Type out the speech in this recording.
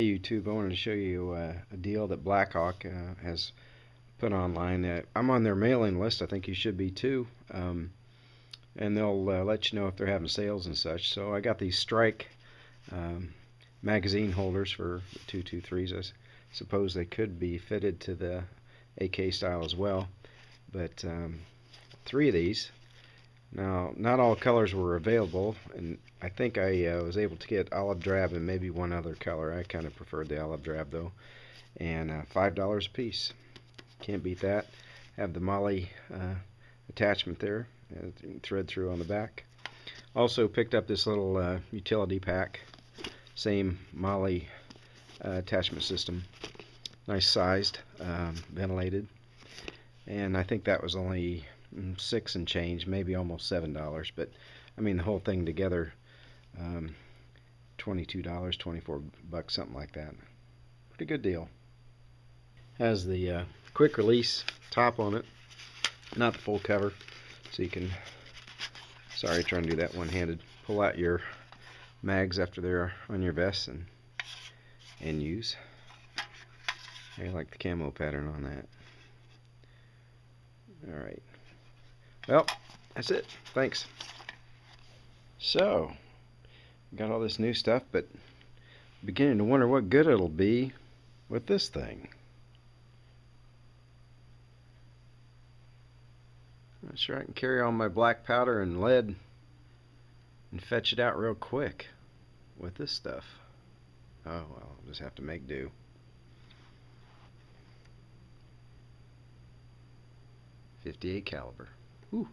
YouTube, I wanted to show you uh, a deal that Blackhawk uh, has put online. Uh, I'm on their mailing list. I think you should be too. Um, and they'll uh, let you know if they're having sales and such. So I got these Strike um, magazine holders for the 223s. I suppose they could be fitted to the AK style as well. But um, three of these. Now, not all colors were available, and I think I uh, was able to get olive drab and maybe one other color. I kind of preferred the olive drab though. And uh, $5 a piece. Can't beat that. Have the MOLLE uh, attachment there, uh, thread through on the back. Also picked up this little uh, utility pack. Same MOLLE uh, attachment system. Nice sized, um, ventilated. And I think that was only six and change, maybe almost seven dollars. But I mean, the whole thing together um, $22, 24 bucks, something like that. Pretty good deal. Has the uh, quick release top on it, not the full cover, so you can, sorry trying to do that one-handed, pull out your mags after they're on your vest and and use. I like the camo pattern on that. Alright. Well, that's it. Thanks. So, got all this new stuff, but beginning to wonder what good it'll be with this thing. Not sure I can carry all my black powder and lead and fetch it out real quick with this stuff. Oh well, I'll just have to make do. Fifty-eight caliber. Ooh.